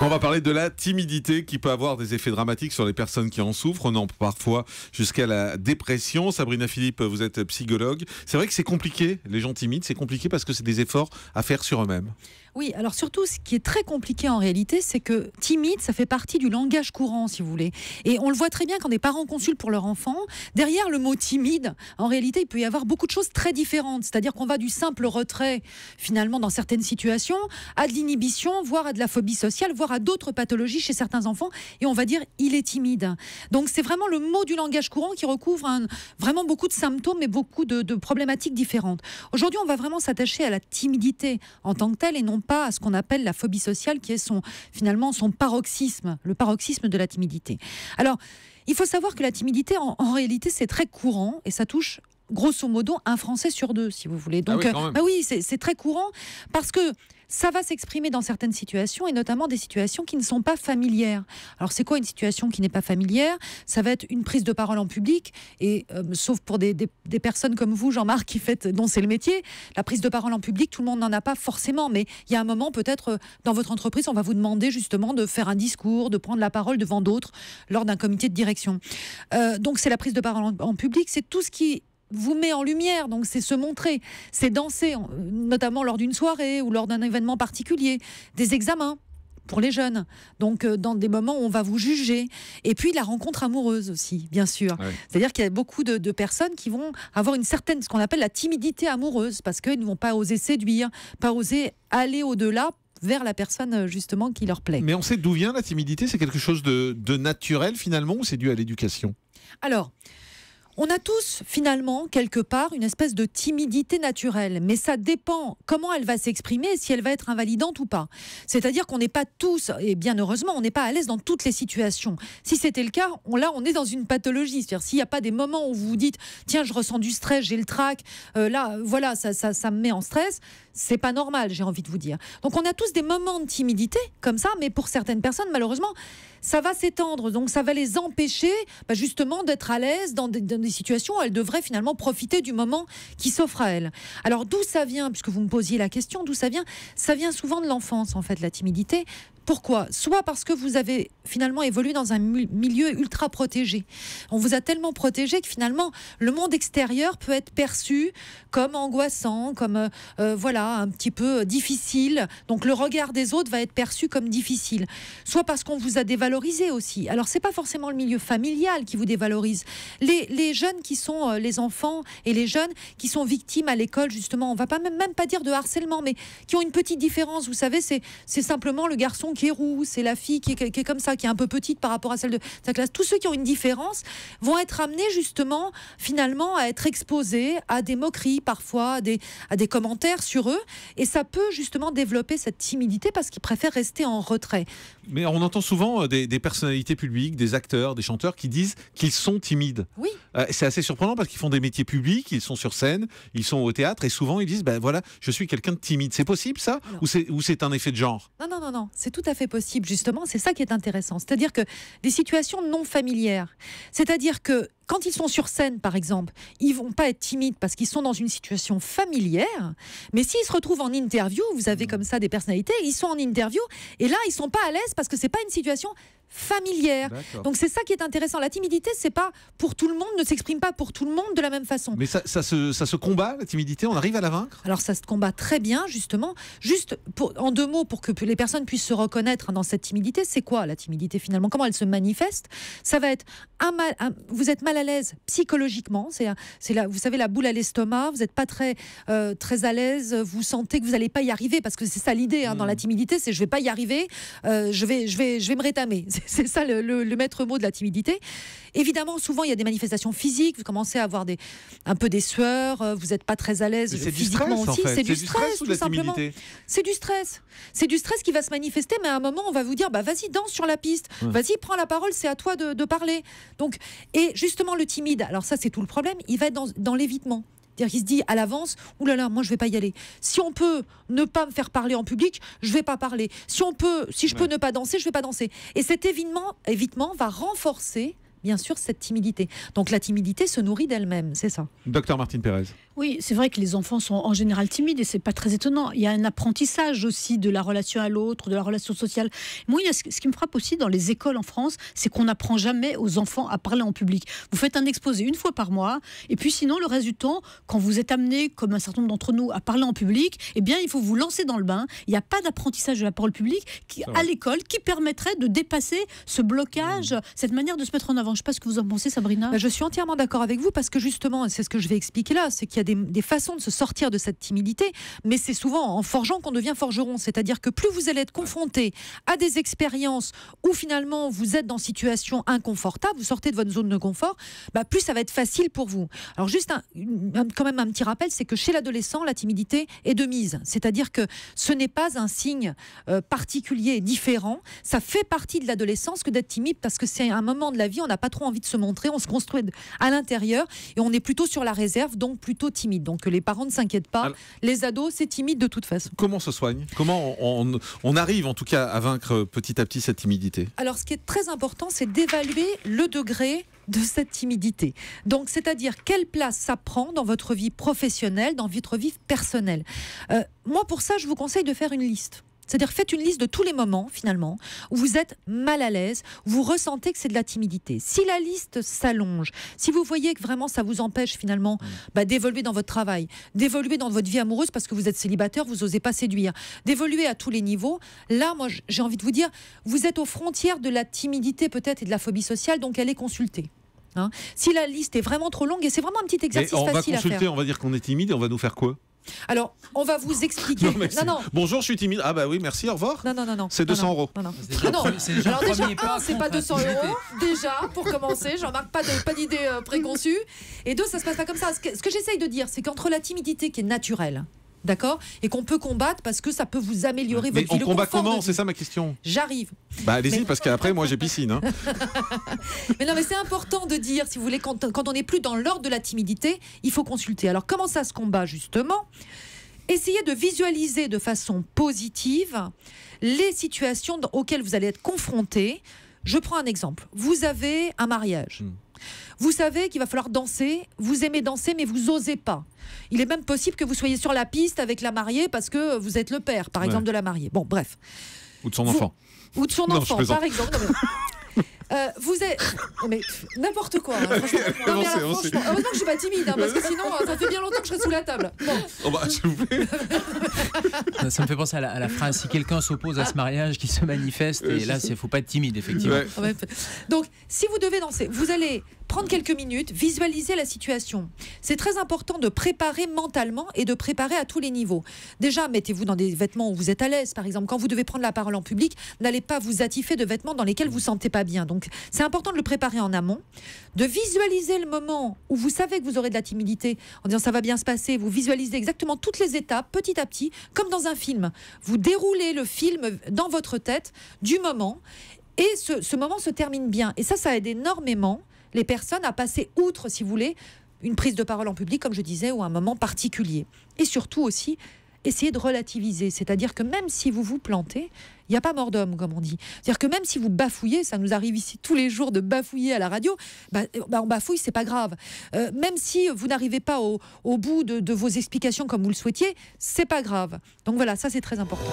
On va parler de la timidité qui peut avoir des effets dramatiques sur les personnes qui en souffrent, non parfois jusqu'à la dépression. Sabrina Philippe, vous êtes psychologue. C'est vrai que c'est compliqué, les gens timides, c'est compliqué parce que c'est des efforts à faire sur eux-mêmes. Oui, alors surtout, ce qui est très compliqué en réalité, c'est que timide, ça fait partie du langage courant, si vous voulez. Et on le voit très bien quand des parents consultent pour leur enfant. Derrière le mot timide, en réalité, il peut y avoir beaucoup de choses très différentes. C'est-à-dire qu'on va du simple retrait, finalement, dans certaines situations, à de l'inhibition, voire à de la phobie sociale, voire à d'autres pathologies chez certains enfants. Et on va dire, il est timide. Donc c'est vraiment le mot du langage courant qui recouvre vraiment beaucoup de symptômes et beaucoup de, de problématiques différentes. Aujourd'hui, on va vraiment s'attacher à la timidité en tant que telle et non pas à ce qu'on appelle la phobie sociale, qui est son, finalement son paroxysme, le paroxysme de la timidité. Alors, il faut savoir que la timidité, en, réalité, c'est très courant et ça touche grosso modo un Français sur deux, si vous voulez. Ah Donc, euh, bah oui, c'est très courant parce que ça va s'exprimer dans certaines situations et notamment des situations qui ne sont pas familières. Alors c'est quoi une situation qui n'est pas familière? Ça va être une prise de parole en public et euh, sauf pour des, personnes comme vous, Jean-Marc, qui fait dont c'est le métier, la prise de parole en public, tout le monde n'en a pas forcément, mais il y a un moment peut-être euh, dans votre entreprise, on va vous demander justement de faire un discours, de prendre la parole devant d'autres lors d'un comité de direction. Euh, donc c'est la prise de parole en public, c'est tout ce qui vous met en lumière. Donc c'est se montrer, c'est danser, notamment lors d'une soirée ou lors d'un événement particulier, des examens pour les jeunes. Donc, euh, dans des moments où on va vous juger. Et puis, la rencontre amoureuse aussi, bien sûr. C'est-à-dire qu'il y a beaucoup de, personnes qui vont avoir une certaine, ce qu'on appelle la timidité amoureuse, parce qu'ils ne vont pas oser séduire, pas oser aller au-delà vers la personne euh, justement qui leur plaît. Mais on sait d'où vient la timidité? C'est quelque chose de, de naturel finalement ou c'est dû à l'éducation? Alors, on a tous finalement quelque part une espèce de timidité naturelle, mais ça dépend comment elle va s'exprimer si elle va être invalidante ou pas. C'est-à-dire qu'on n'est pas tous, et bien heureusement, on n'est pas à l'aise dans toutes les situations. Si c'était le cas, on, là, on est dans une pathologie. C'est-à-dire s'il n'y a pas des moments où vous vous dites, tiens, je ressens du stress, j'ai le trac, euh, là, voilà, ça, ça, ça me met en stress, c'est pas normal, j'ai envie de vous dire. Donc on a tous des moments de timidité comme ça, mais pour certaines personnes, malheureusement, ça va s'étendre. Donc ça va les empêcher bah, justement d'être à l'aise dans, des, situations où elles devraient finalement profiter du moment qui s'offre à elles. Alors d'où ça vient, puisque vous me posiez la question, d'où ça vient? Ça vient souvent de l'enfance, en fait, la timidité. Pourquoi? Soit parce que vous avez finalement évolué dans un milieu ultra protégé. On vous a tellement protégé que finalement le monde extérieur peut être perçu comme angoissant, comme euh, euh, voilà un petit peu difficile. Donc le regard des autres va être perçu comme difficile. Soit parce qu'on vous a dévalorisé aussi. Alors c'est pas forcément le milieu familial qui vous dévalorise. Les, jeunes qui sont euh, les enfants et les jeunes qui sont victimes à l'école justement, on va pas même, pas dire de harcèlement, mais qui ont une petite différence. Vous savez, c'est simplement le garçon qui est roux, c'est la fille qui est, comme ça, qui est un peu petite par rapport à celle de sa classe. Tous ceux qui ont une différence vont être amenés justement, finalement, à être exposés à des moqueries parfois, à des, à des commentaires sur eux. Et ça peut justement développer cette timidité parce qu'ils préfèrent rester en retrait. Mais on entend souvent euh, des, personnalités publiques, des acteurs, des chanteurs qui disent qu'ils sont timides. Oui. Euh, c'est assez surprenant parce qu'ils font des métiers publics, ils sont sur scène, ils sont au théâtre et souvent ils disent ben voilà, je suis quelqu'un de timide. C'est possible ça? Ou c'est un effet de genre? Non, non, non, non. C'est tout à fait possible, justement. C'est ça qui est intéressant. C'est-à-dire que des situations non familières, c'est-à-dire que quand ils sont sur scène, par exemple, ils vont pas être timides parce qu'ils sont dans une situation familière. Mais s'ils se retrouvent en interview, vous avez comme ça des personnalités, ils sont en interview et là ils sont pas à l'aise parce que c'est pas une situation familière. Donc c'est ça qui est intéressant. La timidité, c'est pas pour tout le monde, ne s'exprime pas pour tout le monde de la même façon. Mais ça, ça, se, ça se combat, la timidité, on arrive à la vaincre? Alors ça se combat très bien, justement. Juste pour, en deux mots, pour que les personnes puissent se reconnaître dans cette timidité, c'est quoi la timidité finalement? Comment elle se manifeste? Ça va être un mal, vous êtes mal à l'aise psychologiquement, c'est c'est vous savez la boule à l'estomac, vous n'êtes pas très euh, très à l'aise, vous sentez que vous n'allez pas y arriver parce que c'est ça l'idée hein, dans la hmm. timidité, c'est je vais pas y arriver, euh, je vais je vais je vais me rétamer. C'est ça le, maître mot de la timidité. Évidemment, souvent il y a des manifestations physiques, vous commencez à avoir des un peu des sueurs, euh, vous n'êtes pas très à l'aise physiquement aussi, c'est du, stress, tout simplement. C'est du stress. C'est du stress qui va se manifester, mais à un moment on va vous dire bah vas-y danse sur la piste, vas-y prends la parole, c'est à toi de, de parler. Donc et justement le timide, alors ça c'est tout le problème, il va être dans, dans l'évitement. C'est-à-dire qu'il se dit à l'avance, oulala, là là, moi je vais pas y aller. Si on peut ne pas me faire parler en public, je vais pas parler. Si on peut, si je peux ne pas danser, je vais pas danser. Et cet évitement, évitement va renforcer bien sûr, cette timidité. Donc la timidité se nourrit d'elle-même, c'est ça. Docteur Martine Pérez. Oui, c'est vrai que les enfants sont en général timides et c'est pas très étonnant. Il y a un apprentissage aussi de la relation à l'autre, de la relation sociale. Moi, il y a ce qui me frappe aussi dans les écoles en France, c'est qu'on n'apprend jamais aux enfants à parler en public. Vous faites un exposé une fois par mois, et puis sinon, le reste du temps, quand vous êtes amené, comme un certain nombre d'entre nous, à parler en public, eh bien, il faut vous lancer dans le bain. Il n'y a pas d'apprentissage de la parole publique qui, à l'école qui permettrait de dépasser ce blocage, mmh. cette manière de se mettre en avant. Je ne sais pas ce que vous en pensez, Sabrina. Bah, je suis entièrement d'accord avec vous parce que justement, c'est ce que je vais expliquer là, c'est qu'il y a des, façons de se sortir de cette timidité, mais c'est souvent en forgeant qu'on devient forgeron. C'est-à-dire que plus vous allez être confronté à des expériences où finalement vous êtes dans situation inconfortable, vous sortez de votre zone de confort, bah, plus ça va être facile pour vous. Alors juste quand même un petit rappel, c'est que chez l'adolescent, la timidité est de mise. C'est-à-dire que ce n'est pas un signe euh, particulier, différent. Ça fait partie de l'adolescence que d'être timide parce que c'est un moment de la vie, on n'a pas trop envie de se montrer, on se construit à l'intérieur et on est plutôt sur la réserve, donc plutôt timide. Donc les parents ne s'inquiètent pas. les ados, c'est timide de toute façon. Comment se soigne? Comment on, arrive en tout cas à vaincre petit à petit cette timidité? Alors ce qui est très important, c'est d'évaluer le degré de cette timidité. Donc, c'est-à-dire quelle place ça prend dans votre vie professionnelle, dans votre vie personnelle. Euh, moi, pour ça, je vous conseille de faire une liste. C'est-à-dire faites une liste de tous les moments, finalement, où vous êtes mal à l'aise, où vous ressentez que c'est de la timidité. Si la liste s'allonge, si vous voyez que vraiment ça vous empêche finalement mmh. bah, d'évoluer dans votre travail, d'évoluer dans votre vie amoureuse parce que vous êtes célibataire, vous n'osez pas séduire, d'évoluer à tous les niveaux, là, moi, j'ai envie de vous dire, vous êtes aux frontières de la timidité peut-être et de la phobie sociale, donc allez consulter. Hein. si la liste est vraiment trop longue, et c'est vraiment un petit exercice on facile va consulter, On va dire qu'on est timide et on va nous faire quoi? Alors, on va vous expliquer. Non, Bonjour, je suis timide. Ah bah oui, merci, au revoir. Non, non, non, non. C'est 200 euros. Non, non. Alors déjà, c'est pas 200 euros. Déjà, pour commencer, j'en marque pas d'idée euh, préconçue. Et deux, ça se passe pas comme ça. Ce que, ce que j'essaye de dire, c'est qu'entre la timidité qui est naturelle, d'accord? Et qu'on peut combattre parce que ça peut vous améliorer votre vie. Mais on combat comment? C'est ça ma question. J'arrive. Bah allez-y, parce qu'après, moi j'ai piscine. Hein. mais non, mais c'est important de dire, si vous voulez, quand, quand on n'est plus dans l'ordre de la timidité, il faut consulter. Alors comment ça se combat justement? Essayez de visualiser de façon positive les situations auxquelles vous allez être confronté. Je prends un exemple. Vous avez un mariage. Hmm. Vous savez qu'il va falloir danser, vous aimez danser, mais vous osez pas. Il est même possible que vous soyez sur la piste avec la mariée parce que vous êtes le père, par exemple, de la mariée. Bon, bref. Ou de son enfant. Ou de son enfant, par exemple. Euh, vous êtes. Mais n'importe quoi. Hein, franchement. heureusement que je suis pas timide, hein, parce que sinon, euh, ça fait bien longtemps que je serais sous la table. Bon. Oh bah, ça me fait penser à la, phrase si quelqu'un s'oppose à ce mariage, qui se manifeste, et là, il faut pas être timide, effectivement. Donc, si vous devez danser, vous allez prendre quelques minutes, visualiser la situation. C'est très important de préparer mentalement et de préparer à tous les niveaux. Déjà, mettez-vous dans des vêtements où vous êtes à l'aise. Par exemple, quand vous devez prendre la parole en public, n'allez pas vous attifer de vêtements dans lesquels vous ne sentez pas bien. Donc, c'est important de le préparer en amont, de visualiser le moment où vous savez que vous aurez de la timidité en disant ça va bien se passer. Vous visualisez exactement toutes les étapes, petit à petit, comme dans un film. Vous déroulez le film dans votre tête du moment et ce moment se termine bien. Et ça, ça aide énormément les personnes à passer outre, si vous voulez, une prise de parole en public, comme je disais, ou un moment particulier. Et surtout aussi, essayer de relativiser. C'est-à-dire que même si vous vous plantez, il n'y a pas mort d'homme, comme on dit. C'est-à-dire que même si vous bafouillez, ça nous arrive ici tous les jours de bafouiller à la radio, bah, bah on bafouille, c'est pas grave. Euh, même si vous n'arrivez pas au, bout de, vos explications comme vous le souhaitiez, c'est pas grave. Donc voilà, ça c'est très important.